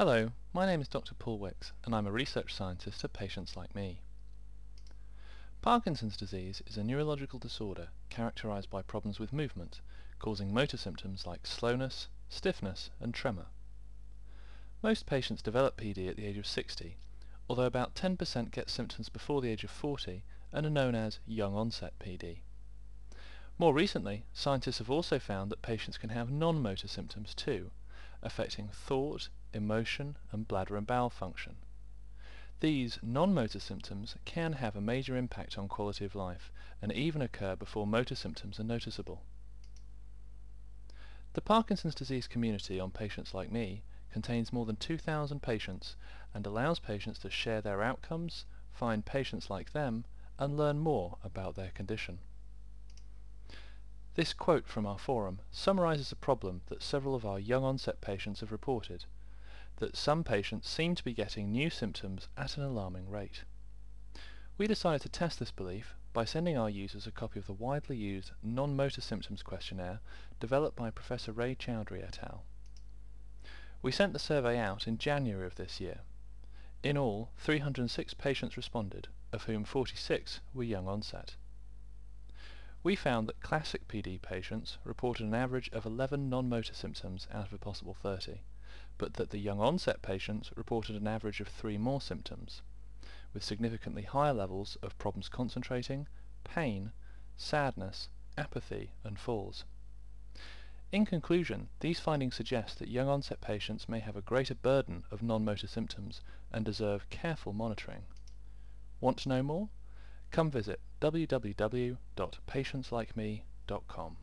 Hello, my name is Dr. Paul Wicks and I'm a research scientist at PatientsLikeMe. Parkinson's disease is a neurological disorder characterized by problems with movement, causing motor symptoms like slowness, stiffness and tremor. Most patients develop PD at the age of 60, although about 10% get symptoms before the age of 40 and are known as young onset PD. More recently, scientists have also found that patients can have non-motor symptoms too, affecting thought, emotion, and bladder and bowel function. These non-motor symptoms can have a major impact on quality of life and even occur before motor symptoms are noticeable. The Parkinson's disease community on PatientsLikeMe contains more than 2,000 patients and allows patients to share their outcomes, find patients like them, and learn more about their condition. This quote from our forum summarizes a problem that several of our young onset patients have reported, that some patients seem to be getting new symptoms at an alarming rate. We decided to test this belief by sending our users a copy of the widely used non-motor symptoms questionnaire developed by Professor Ray Chaudhuri et al. We sent the survey out in January of this year. In all, 306 patients responded, of whom 46 were young onset. We found that classic PD patients reported an average of 11 non-motor symptoms out of a possible 30, but that the young onset patients reported an average of 3 more symptoms, with significantly higher levels of problems concentrating, pain, sadness, apathy and falls. In conclusion, these findings suggest that young onset patients may have a greater burden of non-motor symptoms and deserve careful monitoring. Want to know more? Come visit www.patientslikeme.com.